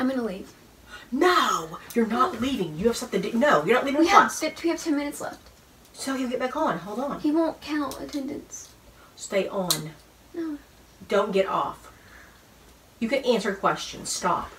I'm gonna leave. No, you're not leaving. You have something to do. No, you're not leaving We have class. we have ten minutes left. So he'll get back on. Hold on. He won't count attendance. Stay on. No. Don't get off. You can answer questions. Stop.